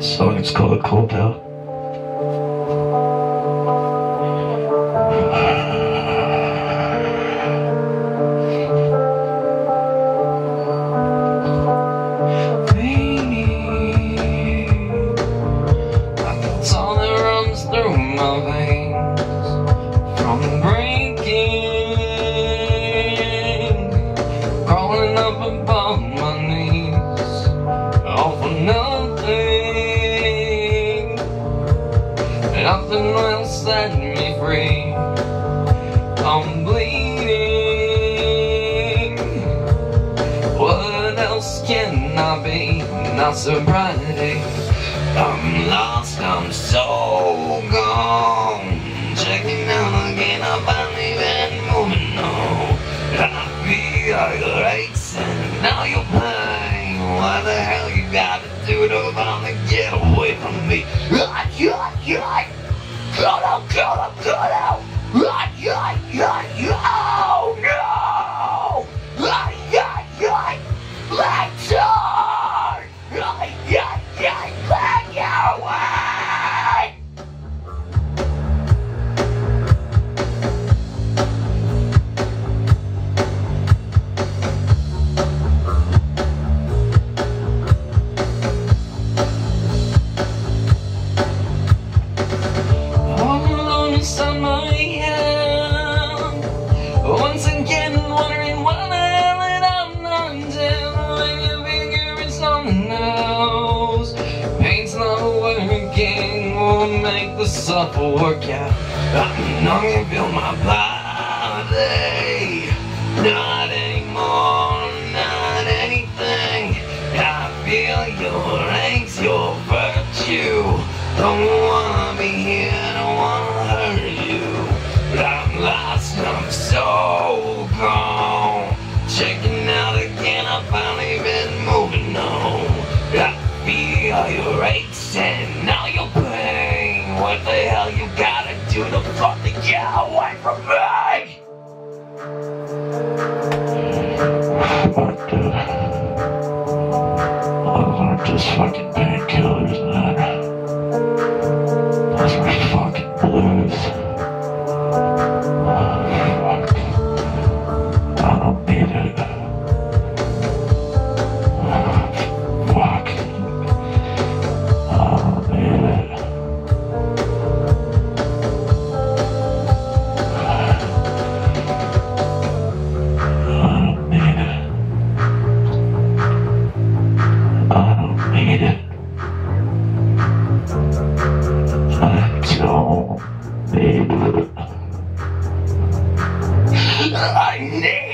song is called a Cold Out. Nothing will set me free. I'm bleeding. What else can I be? Not sobriety. I'm lost, I'm so gone. Checking out again, I finally been moving on. I feel your aches and now you're paying. What the hell you gotta do to finally get away from me? Won't make the supper work out. I'm not gonna feel my body. Not anymore, not anything. I feel your aches, your virtue. Don't the hell you gotta do to fucking get away from me? What the? I learned just fucking painkillers now. I need.